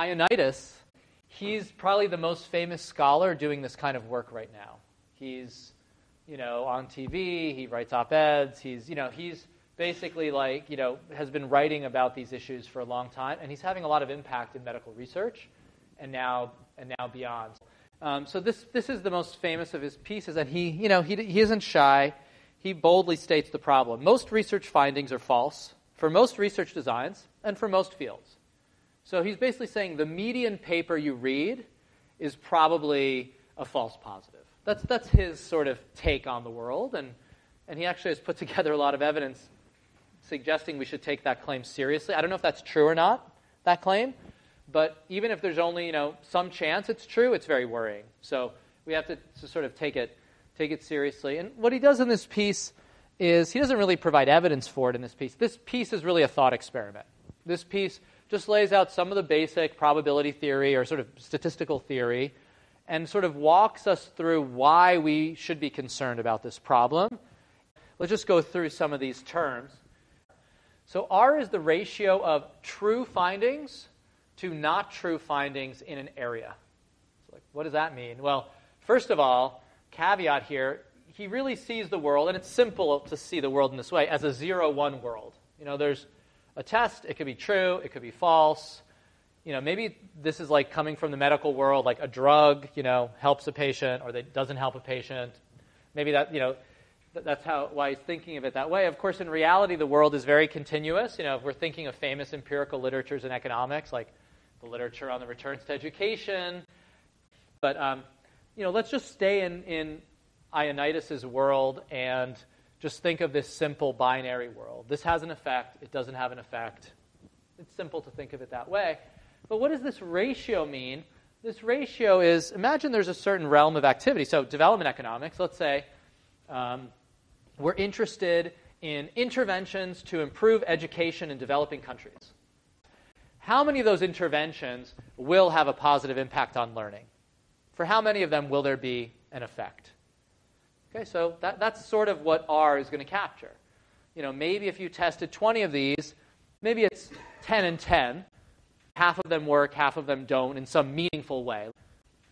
Ioannidis, he's probably the most famous scholar doing this kind of work right now. He's, you know, on TV, he writes op-eds, he's, you know, he's basically like, you know, has been writing about these issues for a long time, and he's having a lot of impact in medical research and now, and now beyond. Um, so this, this is the most famous of his pieces, and he, you know, he, he isn't shy. He boldly states the problem. Most research findings are false for most research designs and for most fields. So he's basically saying the median paper you read is probably a false positive. That's, that's his sort of take on the world, and, and he actually has put together a lot of evidence suggesting we should take that claim seriously. I don't know if that's true or not, that claim, but even if there's only you know some chance it's true, it's very worrying. So we have to, to sort of take it take it seriously. And what he does in this piece is he doesn't really provide evidence for it in this piece. This piece is really a thought experiment. This piece just lays out some of the basic probability theory or sort of statistical theory and sort of walks us through why we should be concerned about this problem. Let's just go through some of these terms. So R is the ratio of true findings to not true findings in an area. So like, what does that mean? Well, first of all, caveat here, he really sees the world, and it's simple to see the world in this way, as a zero one world. You know, there's a test, it could be true, it could be false. You know, maybe this is like coming from the medical world, like a drug, you know, helps a patient or that doesn't help a patient. Maybe that, you know, that's how why he's thinking of it that way. Of course, in reality, the world is very continuous. You know, if we're thinking of famous empirical literatures in economics, like the literature on the returns to education, but um, you know, let's just stay in in Ioannidis's world and just think of this simple binary world. This has an effect. It doesn't have an effect. It's simple to think of it that way. But what does this ratio mean? This ratio is imagine there's a certain realm of activity. So, development economics, let's say um, we're interested in interventions to improve education in developing countries. How many of those interventions will have a positive impact on learning? For how many of them will there be an effect? Okay, so that, that's sort of what R is going to capture. You know, maybe if you tested 20 of these, maybe it's 10 and 10. Half of them work, half of them don't in some meaningful way.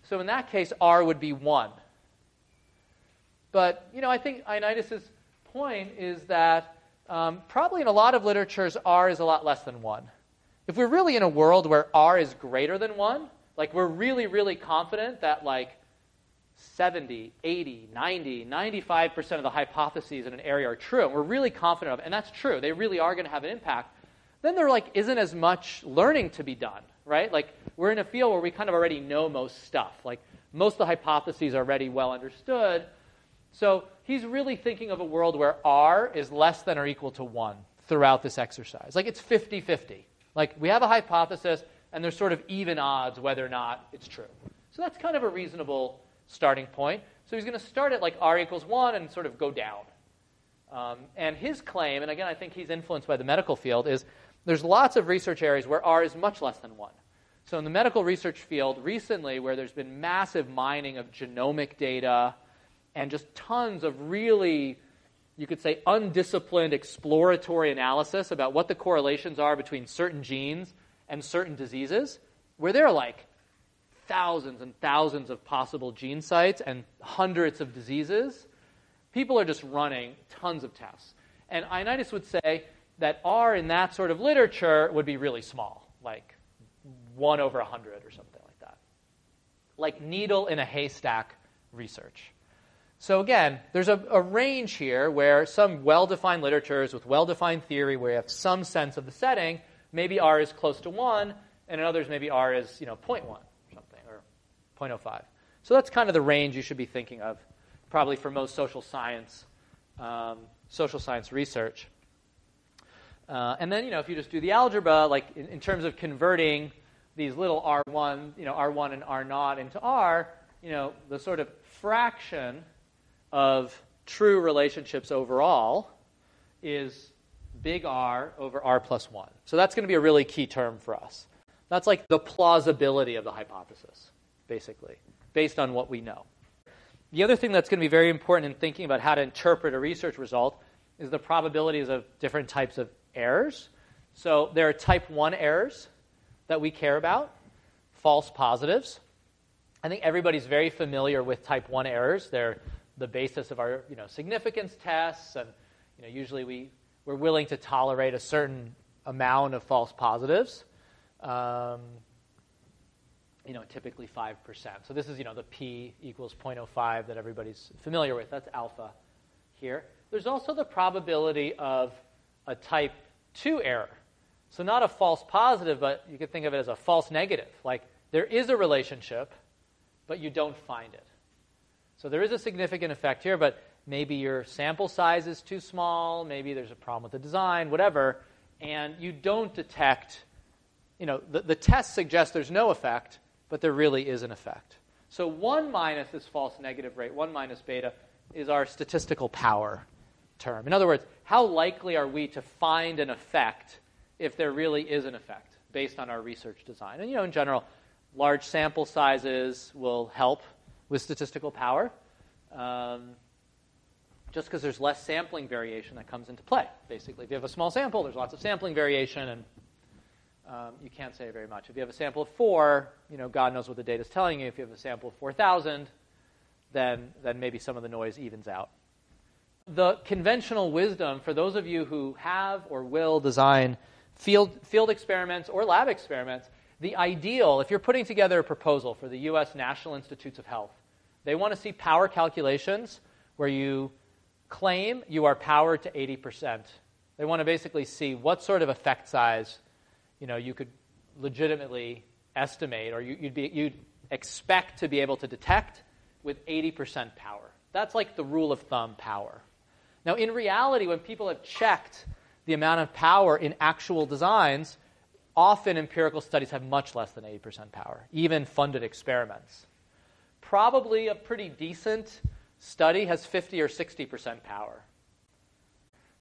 So in that case, R would be 1. But, you know, I think Ioannidis's point is that um, probably in a lot of literatures, R is a lot less than 1. If we're really in a world where R is greater than 1, like we're really, really confident that like 70, 80, 90, 95% of the hypotheses in an area are true, and we're really confident of and that's true, they really are going to have an impact, then there like isn't as much learning to be done, right? Like we're in a field where we kind of already know most stuff. Like most of the hypotheses are already well understood. So he's really thinking of a world where R is less than or equal to 1 throughout this exercise. Like it's 50 50. Like we have a hypothesis, and there's sort of even odds whether or not it's true. So that's kind of a reasonable starting point. So he's going to start at like r equals 1 and sort of go down. Um, and his claim, and again, I think he's influenced by the medical field, is there's lots of research areas where r is much less than 1. So in the medical research field, recently, where there's been massive mining of genomic data and just tons of really, you could say, undisciplined exploratory analysis about what the correlations are between certain genes and certain diseases, where they're like, thousands and thousands of possible gene sites and hundreds of diseases, people are just running tons of tests. And Ioannidis would say that R in that sort of literature would be really small, like 1 over 100 or something like that. Like needle in a haystack research. So again, there's a, a range here where some well-defined literatures with well-defined theory where you have some sense of the setting, maybe R is close to 1, and in others maybe R is, you know, 0.1. 0.05. So that's kind of the range you should be thinking of, probably for most social science, um, social science research. Uh, and then, you know, if you just do the algebra, like in, in, terms of converting these little R1, you know, R1 and R naught into R, you know, the sort of fraction of true relationships overall is big R over R plus 1. So that's going to be a really key term for us. That's like the plausibility of the hypothesis basically, based on what we know. The other thing that's going to be very important in thinking about how to interpret a research result is the probabilities of different types of errors. So there are type 1 errors that we care about. false positives. I think everybody's very familiar with type 1 errors. They're the basis of our you know, significance tests, and you know, usually we, we're willing to tolerate a certain amount of false positives. Um, you know, typically 5%. So this is, you know, the p equals 0.05 that everybody's familiar with. That's alpha here. There's also the probability of a type 2 error. So not a false positive, but you could think of it as a false negative. Like there is a relationship, but you don't find it. So there is a significant effect here, but maybe your sample size is too small, maybe there's a problem with the design, whatever, and you don't detect, you know, the, the test suggests there's no effect, but there really is an effect. So 1 minus this false negative rate, 1 minus beta, is our statistical power term. In other words, how likely are we to find an effect if there really is an effect based on our research design? And, you know, in general, large sample sizes will help with statistical power. Um, just because there's less sampling variation that comes into play. Basically, if you have a small sample, there's lots of sampling variation, and um, you can't say very much. If you have a sample of four, you know, God knows what the data is telling you. If you have a sample of 4,000, then, then maybe some of the noise evens out. The conventional wisdom for those of you who have or will design field, field experiments or lab experiments, the ideal, if you're putting together a proposal for the U.S. National Institutes of Health, they want to see power calculations where you claim you are powered to 80%. They want to basically see what sort of effect size you know, you could legitimately estimate or you, would be, you'd expect to be able to detect with 80% power. That's like the rule of thumb power. Now, in reality, when people have checked the amount of power in actual designs, often empirical studies have much less than 80% power, even funded experiments. Probably a pretty decent study has 50 or 60% power.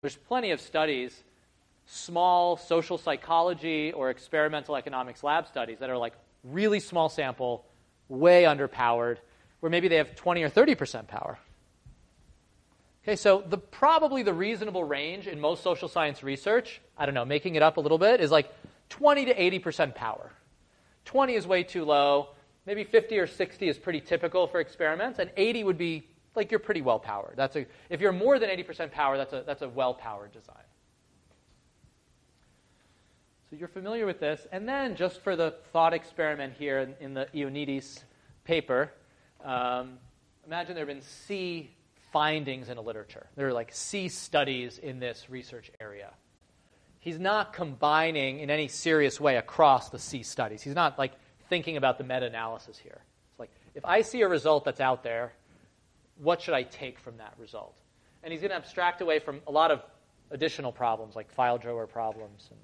There's plenty of studies, small social psychology or experimental economics lab studies that are like really small sample, way underpowered, where maybe they have 20 or 30% power. Okay, so the, probably the reasonable range in most social science research, I don't know, making it up a little bit, is like 20 to 80% power. 20 is way too low. Maybe 50 or 60 is pretty typical for experiments, and 80 would be like you're pretty well powered. That's a, if you're more than 80% power, that's a, that's a well powered design. So you're familiar with this. And then, just for the thought experiment here in, in the Ioannidis paper, um, imagine there have been C findings in a literature. There are like C studies in this research area. He's not combining in any serious way across the C studies. He's not like thinking about the meta analysis here. It's like, if I see a result that's out there, what should I take from that result? And he's going to abstract away from a lot of additional problems like file drawer problems and